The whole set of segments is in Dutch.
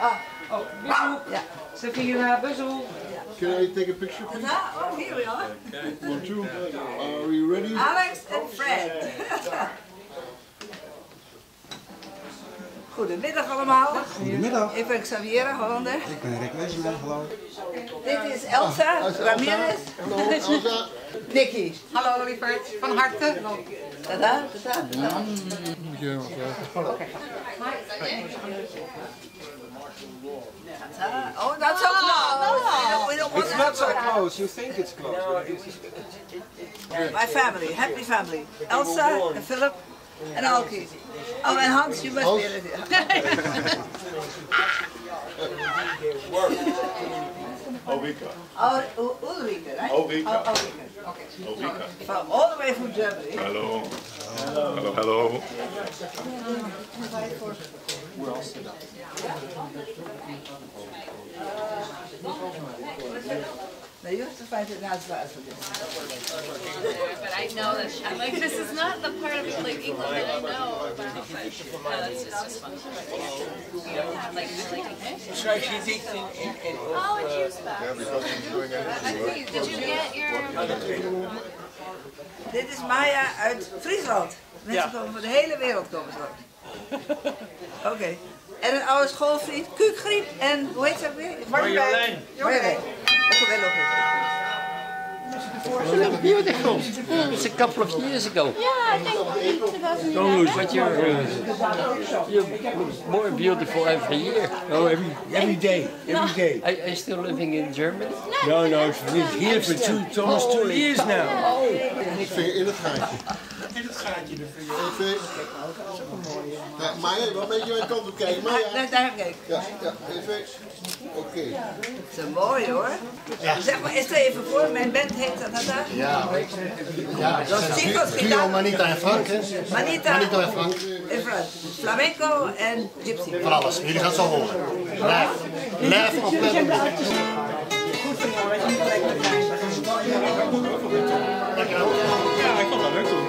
Ah, oh, Bizzle. Yeah. Safina, Bizzle. Can I take a picture, please? Yeah. Oh, here we are. One, two. Are you ready? Alex en Fred. Goedemiddag allemaal. Goedemiddag. Ik ben Xaviera Hollander. Ik ben Rick Wezenberg, hallo. Dit is Elsa ah, Ramirez. Hallo, Elsa. Nicky. Hallo lieverd, van harte. Tada, tada, tada. Moet je wat Oh, not so close. We don't want It's not so close. You think it's close. it. My family, happy family. Elsa en Philip en Alki. Oh, en Hans, you must be in it. Ovika. Oh, U- Ulrike, right? Ulrike. Oh, Ulrike. Okay. Ovika. From all the way from Germany. Hallo. Hallo, hallo. Now you have to find it now as well for this. But I know that I'm like this is not the part of like England that I know about. But no, that's just, like like in, in, in Oh, back. Did you get your? Dit is Maya uit Friesland. Mensen komen van de hele wereld komen zo. Oké. En een oude schoolvriend, Kuukgriep en hoe heet ze weer? Marjolein. Marjolein. Beautiful. It's a couple of years ago. Yeah, I think 2011. Don't lose But you're, uh, you're more beautiful every year. Oh, every every day, every day. Are, are you still living in Germany? No, no, it's been here for two, almost two years now. In het gaatje. In het gaatje ervoor. Even. Ja, Maya, wat ben je mijn kant op kijken? Maya. Daar, daar heb ik. Ja, ja, even. Oké. Dat is mooi hoor. Zeg maar, stel even voor, mijn band heet dat, dat, dat. Ja, ja. Dat is Gitanos. Manita en Frank, hè? Manita. Manito en Frank. En Frank. Flamenco en gypsy. Van alles. Jullie gaan het zo horen. Live. Live op Level. Ja, ik vond dat leuk toen.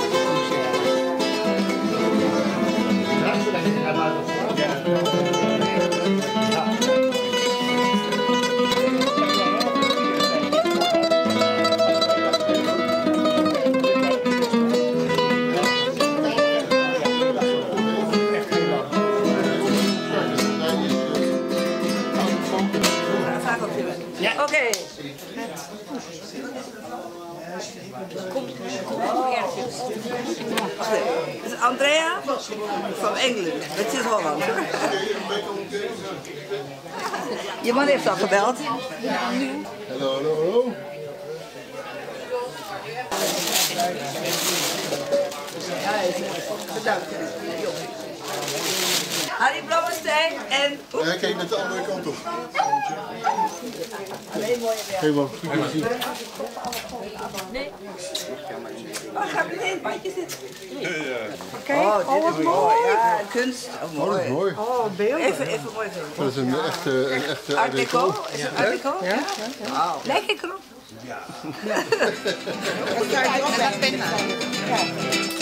Heeft al gebeld. Hallo, hallo, hallo. Bedankt. Harry Blommenstein en... Ja, kijk met de andere kant op. Helemaal goed gezien. Oh, ga meteen bij je zitten. Oh, dit is mooi. Ja, kunst. Oh, Oh, dat is mooi. mooi. Even, even mooi. Dat is een echte, een echte Art Deco? Is het Art Deco? Ja. Wauw. Lijk ik erop? Ja.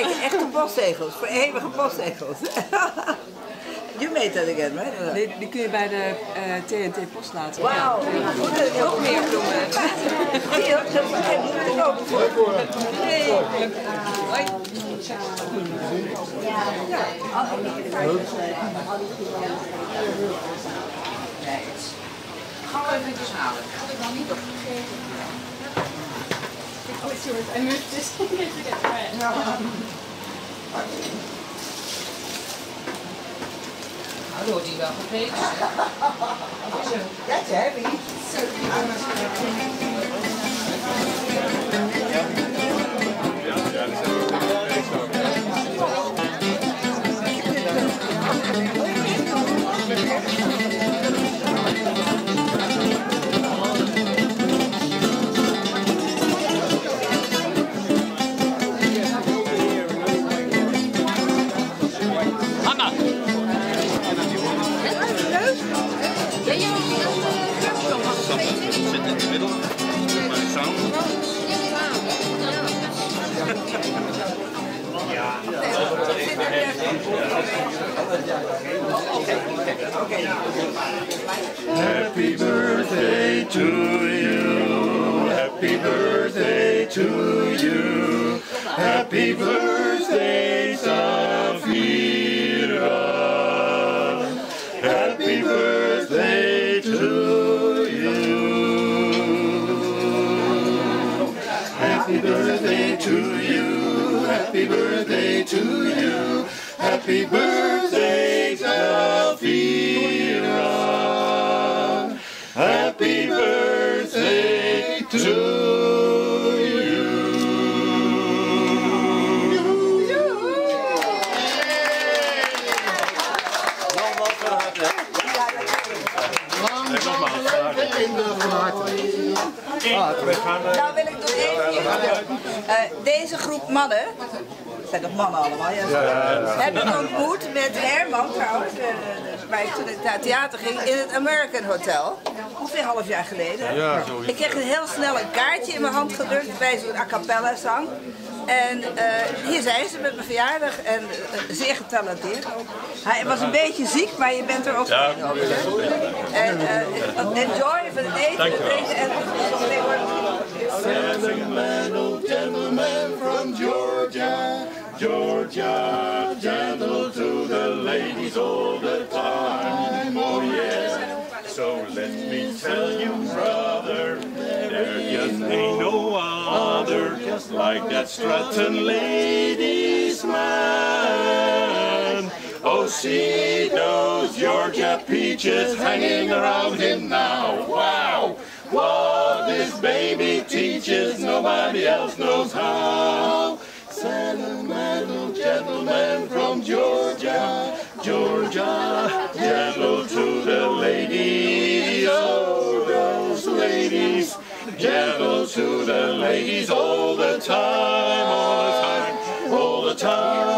Kijken, echte postzegels, voor eeuwige postzegels. you made that again, right? Die, die kun je bij de eh, TNT post laten. Wauw, Nog meer bloemen. Zie je, dat er ook voor. Nee. Hoi. Gaan we eventjes halen. Had ik nog niet opgegeven. I moved this to get bread. Nou, wordt die wel gegeten. That's heavy. Anna! Happy birthday to you. Happy birthday to you. Happy birthday, Safira. Happy birthday to you. Happy birthday to you. Happy birthday to you. Happy birthday, Safira. Happy birthday to you. Lang zal in de van harte. Nou wil ik nog even eh, deze groep mannen, het zijn toch mannen allemaal, ja? heb ik ontmoet met Herman trouwens, eh, waar ik toen naar het theater ging, in het American Hotel. Ongeveer een half jaar geleden. Ik kreeg een heel snel een kaartje in mijn hand gedrukt bij zo'n a cappella zang. En eh, hier zijn ze met mijn verjaardag en eh, zeer getalenteerd. Hij was een beetje ziek, maar je bent er ook Ja. over. hè? En eh, enjoy van het eten, het drinken en Sentimental gentleman from Georgia, Georgia, gentle to the ladies all the time. Oh yeah. So let me tell you, brother, there just ain't no other just like that Stratton ladies man. Oh, see those Georgia peaches hanging around him now. Wow. What this baby teaches, nobody else knows how. Sentimental gentleman from Georgia, Georgia, gentle to the ladies, oh those ladies, gentle to the ladies all the time, all the time, all the time,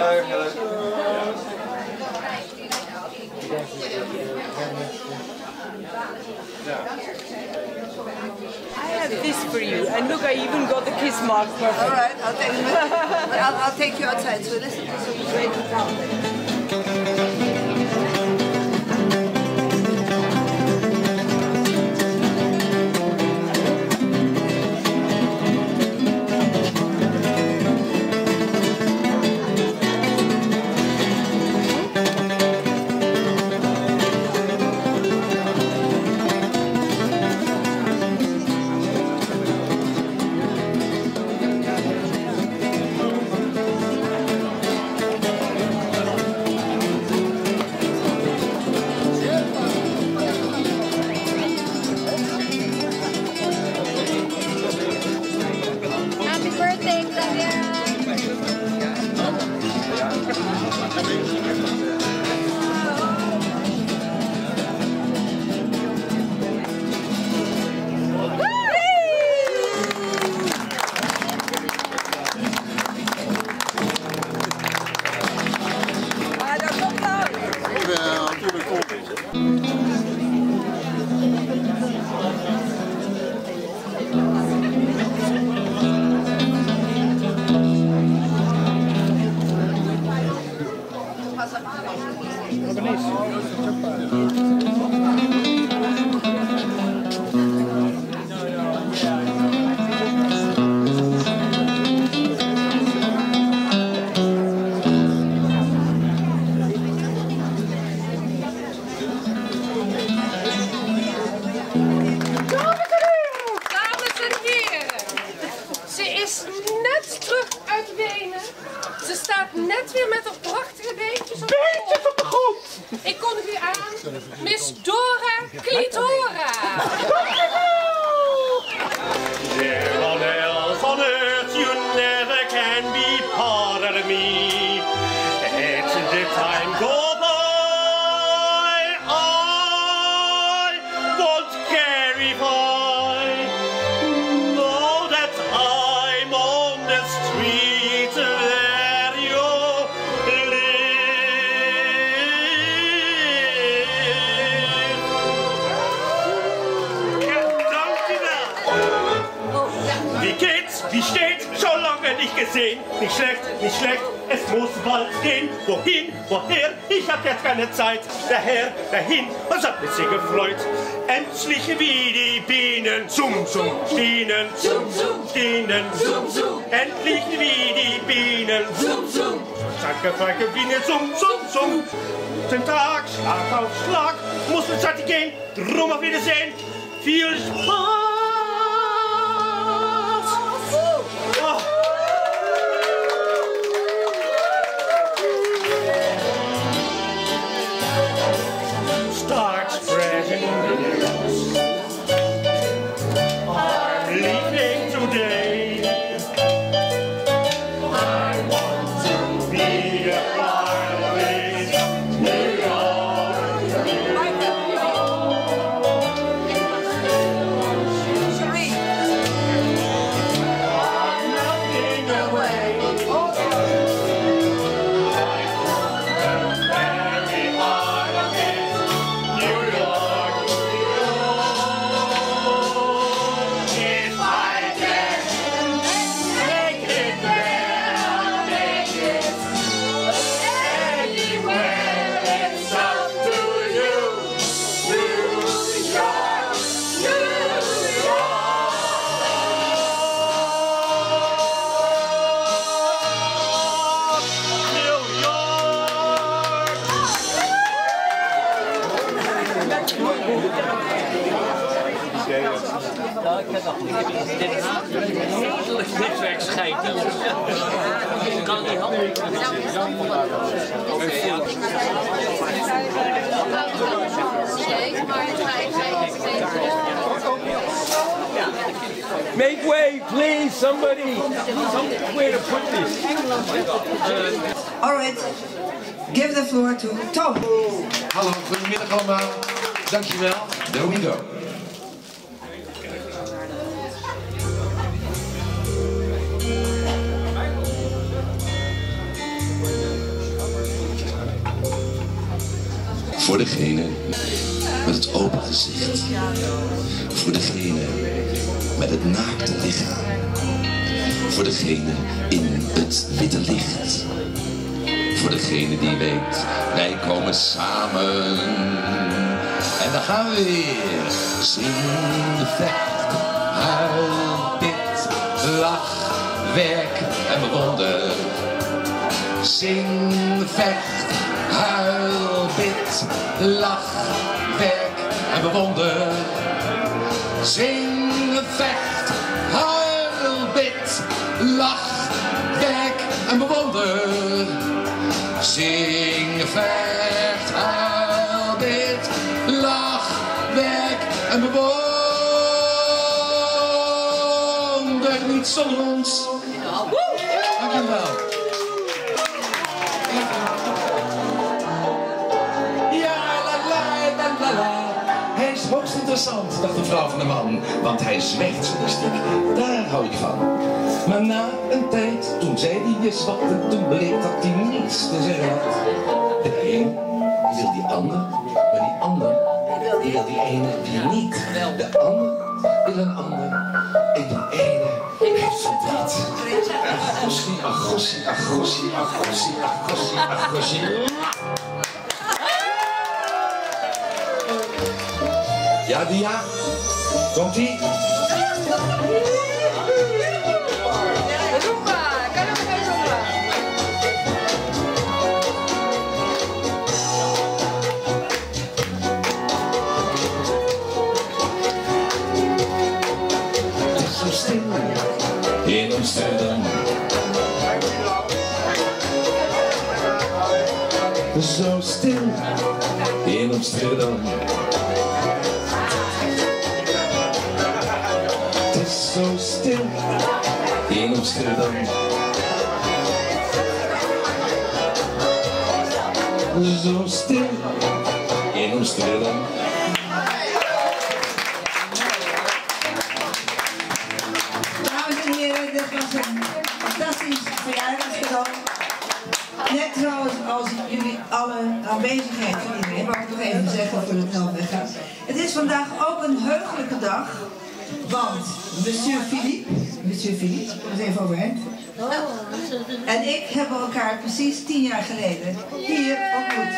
I have this for you. And look, I even got the kiss mark. Perfect. All right, I'll take, I'll, I'll take you outside. So listen to some great Nicht schlecht, nicht schlecht. Es muss bald gehen. Wohin? Woher? Ich hab jetzt keine Zeit. Daher, dahin. Was hat mich sehr gefreut? Endlich wie die Bienen. Zum, zum, Stienen. Zum, zum, Stienen. Zum, zum. Endlich wie die Bienen. Zum, zum. Danke, danke, Bienen. Zum, zum, zum. Den Tag, Schlag auf Schlag. Muss mit Zeit gehen. Drum auf Wiedersehen. Viel Spaß. Het netwerk niet. Handig. Oké, ja. Make way, please, somebody. Somewhere to put this. All right, give the floor to Tom. Hallo, goedemiddag allemaal. Dankjewel. There we go. Voor degene met het open gezicht. Voor degene met het naakte lichaam. Voor degene in het witte licht. Voor degene die weet, wij komen samen. En dan gaan we weer. Zing, vecht, huil, bid, lach, werk en bewonder. Zing, vecht, lach, werk en bewonder. Zing, vecht, huil, bid, lach, werk en bewonder. Zing, vecht, huil, lach, werk en bewonder. Niet zonder ons. Interessant, dacht de vrouw van de man. Want hij zwijgt zonder stik. Daar hou ik van. Maar na een tijd, toen zij die eens wachten, toen bleek dat hij niets te zeggen had. De een wil die ander, maar die ander die wil die ene die niet. De ander wil een ander en die ene heeft verdriet. Agossie, agossie, agossie, agossie, agossie, agossie. Ja, Dia. Komt ie? In Amsterdam. Zo stil in Amsterdam. Amsterdam. Zo stil in Amsterdam. Dames en heren, dit was een fantastisch verjaardagscadeau. Net trouwens als jullie alle aanwezigheid van iedereen, wou ik nog even zeggen voor het nou weggaat. Het is vandaag ook een heugelijke dag, want monsieur Philippe, monsieur Philippe, kom eens even overheen. En ik hebben elkaar precies tien jaar geleden hier ontmoet.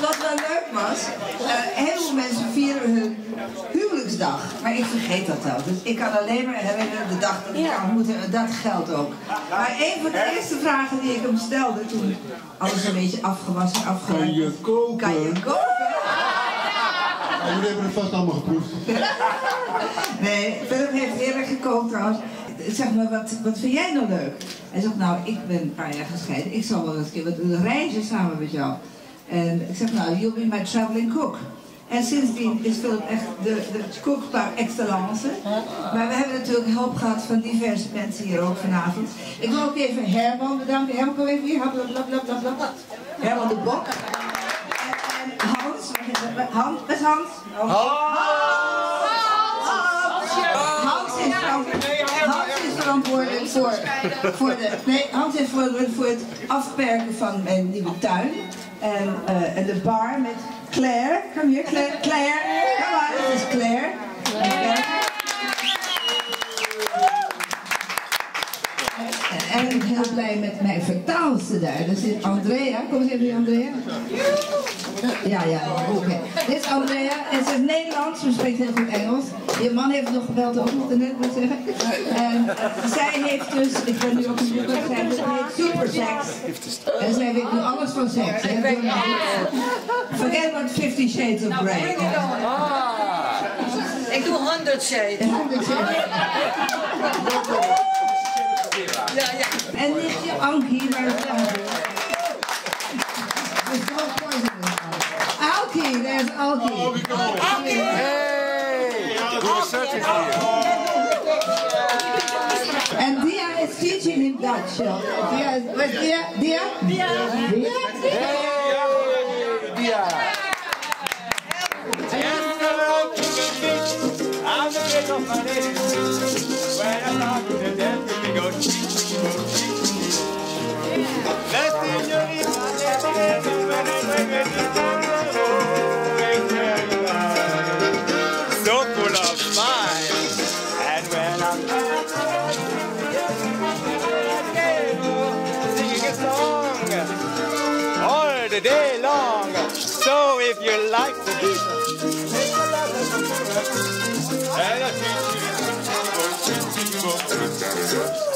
Wat wel leuk was, eh, heel veel mensen vieren hun huwelijksdag. Maar ik vergeet dat wel. Dus ik kan alleen maar herinneren de dag dat ik ja. ontmoette. Dat geldt ook. Maar een van de eerste vragen die ik hem stelde toen alles een beetje afgewassen, afgeruimd. Kan je koken? Kan je koken? Ja, jullie hebben het vast allemaal geproefd. Nee, Philip heeft heerlijk gekookt trouwens. Zeg maar, wat, wat vind jij nou leuk? Hij zegt, nou, ik ben een paar jaar gescheiden. Ik zal wel eens een keer wat doen, reizen samen met jou. En ik zeg, nou, you'll be my traveling cook. En sindsdien is Philip echt de, de cook par excellence. Maar we hebben natuurlijk hulp gehad van diverse mensen hier ook vanavond. Ik wil ook even Herman bedanken. Herman, kom even hier. Herman de Bok. En, Hans. Hans, met Hans. Hans. Hans voor, voor de. Nee, Hans verantwoordelijk voor het afperken van mijn nieuwe tuin. En, eh, en de bar met Claire. Kom hier, Claire. Claire. Kom maar, dit is Claire. Ik ben heel blij met mijn vertaalster daar. Daar zit Andrea. Kom eens even hier, Andrea. Ja, ja, oké. Dit is Andrea. En ze is Nederlands. Ze spreekt heel goed Engels. Je man heeft nog gebeld ook nog net moet zeggen. En zij heeft dus, ik ben nu ook een boek zij heeft supersex. En zij weet nu alles van seks. hè. Forget about Fifty Shades of Grey. Ik doe 100 shades. yeah, yeah. And this is Ankie. right Ankie. It's so poison. Alky, there's Alky. Oh, Alky, come on. Alky! Hey! We were searching for you. And Dia is teaching him Dutch. Dia is, where's Dia? Dia? Dia. Dia? Hey! Dia. Yes, hello, I'm the king of my the day long. So if you like the beat, Señorita,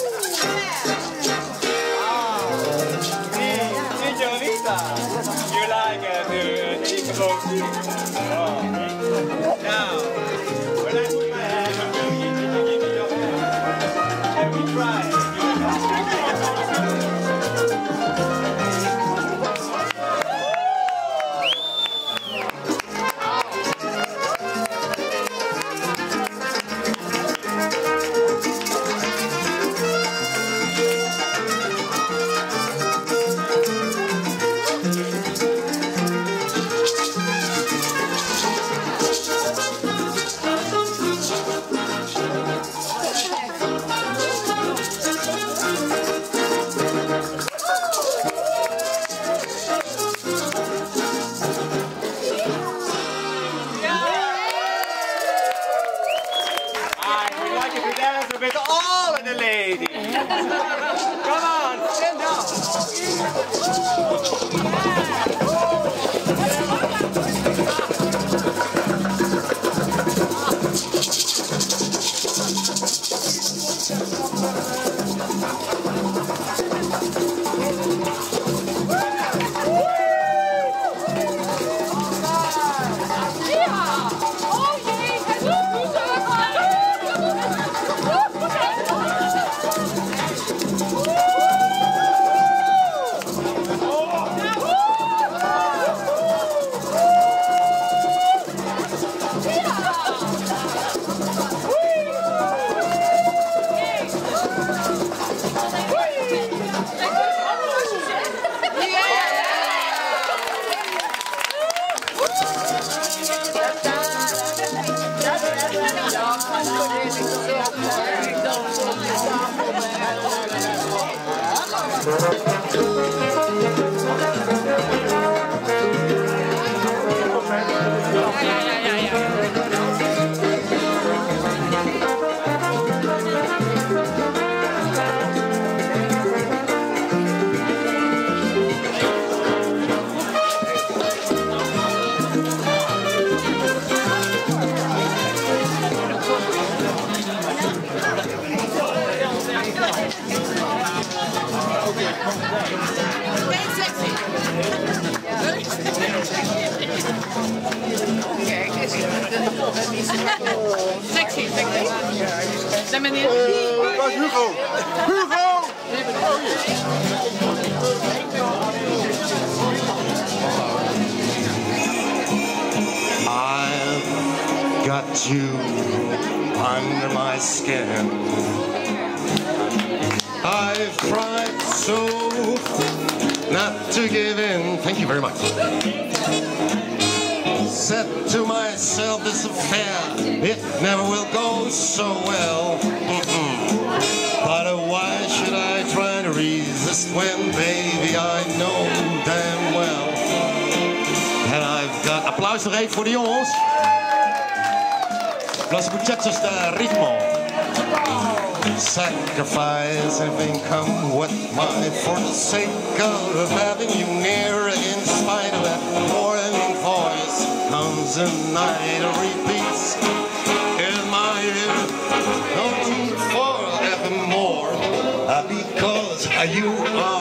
Sexy, sexy. Hugo? Hugo! I've got you under my skin. I've tried so not to give in. Thank you very much. Said to myself, this affair, it never will go so well. Mm-mm. But uh, why should I try to resist when, baby, I know damn well En I've got... Applaus nog even voor de jongens. Los muchachos de ritmo. Sacrifice anything come what might for the sake of having you near in spite of that warning voice comes the night of repeats. In my ear longing for evermore? Uh, because you are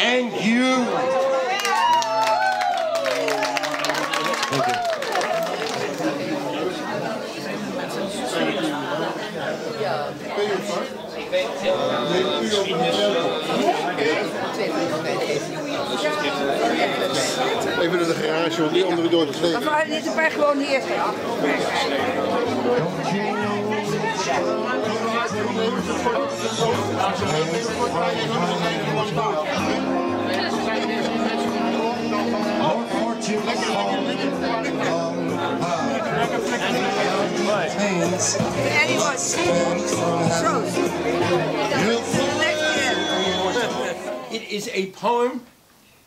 and you. Thank you. Even naar de garage, want die andere door de steek. Maar waar dit erbij gewoon de It is a poem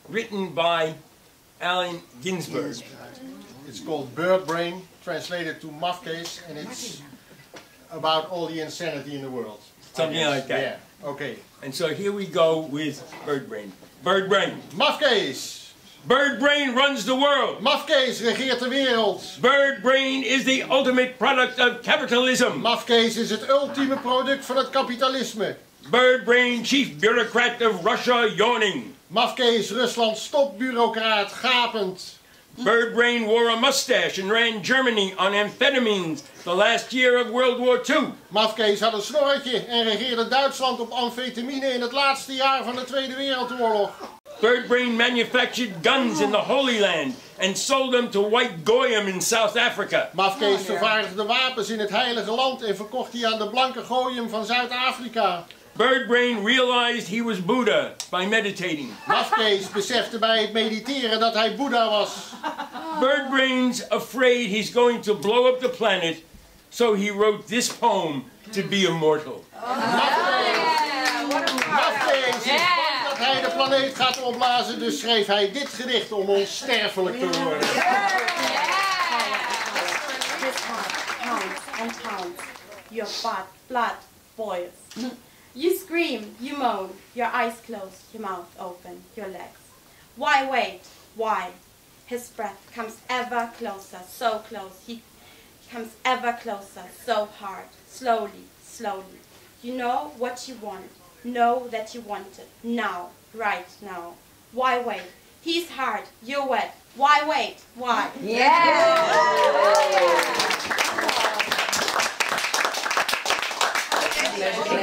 written by Allen Ginsberg. It's called Bird Brain, translated to case, and it's about all the insanity in the world. Something like that. Yeah, okay. And so here we go with Bird Brain. Bird Brain. Case. Bird Brain runs the world. Case regeert de wereld. Bird Brain is the ultimate product of capitalism. Case is het ultieme product van het kapitalisme. Bird Brain, chief bureaucrat of Russia, yawning. Mafkees, Rusland, stopbureaucraat, gapend. Bird Brain wore a mustache and ran Germany on amphetamines the last year of World War II. Mafkees had een snorretje en regeerde Duitsland op amfetamine in het laatste jaar van de Tweede Wereldoorlog. Bird Brain manufactured guns in the Holy Land and sold them to white Goyim in South Africa. Mafkees vervaardigde wapens in het Heilige Land en verkocht die aan de blanke gooien van Zuid-Afrika. Bird Brain realized he was Buddha by meditating. Mafkees besefte bij het mediteren dat hij Boeddha was. Bird Brain's afraid he's going to blow up the planet, so he wrote this poem to be immortal. Mafkees is bang dat hij de planeet gaat opblazen, dus schreef hij dit gedicht om onsterfelijk te worden. His heart and pounds. Your blood, blood boils. You scream, you moan, your eyes closed, your mouth open, your legs. Why wait? Why? His breath comes ever closer, so close. He comes ever closer, so hard, slowly, slowly. You know what you want. Know that you want it. Now, right now. Why wait? He's hard, you're wet. Why wait? Why? Ja, want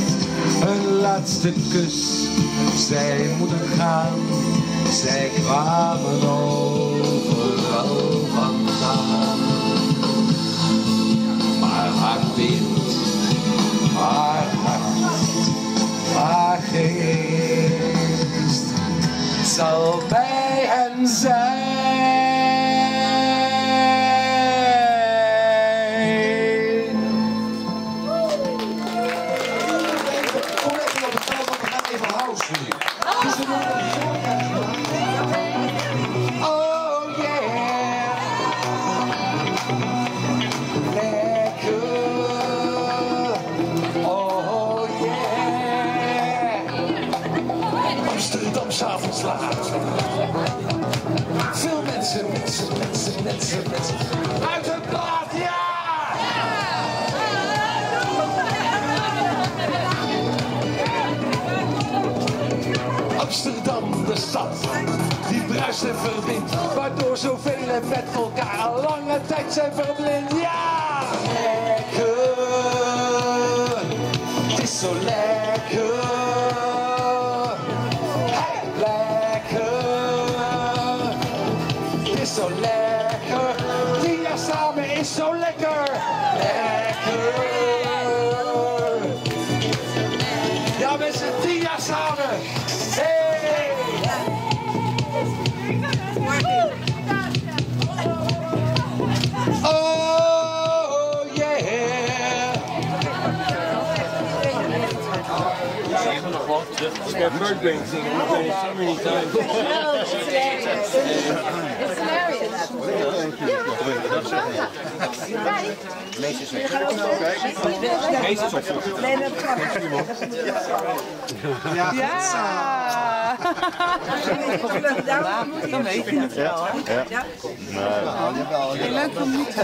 laatste kus. Zij moeten gaan, zij kwamen overal vandaan. Maar haar beeld, haar hart, haar geest zal bij die bruist en verbindt, waardoor zoveel met elkaar al lange tijd zijn verblind. Ja! Lekker, het is zo lekker. Lekker, het is zo lekker. Tien jaar samen is zo lekker. Lekker. That bird brain thing, I've done it so many times. It's hilarious. Nee, dat kan Ja, Ja. Dan weet je het wel? Ja. Leuk om niet te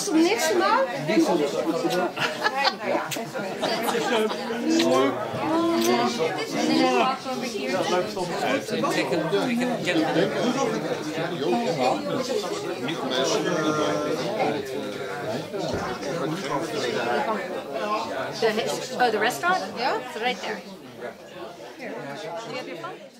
is toch niks? The, oh, the restaurant? Yeah. It's right there. Here. Do you have your phone?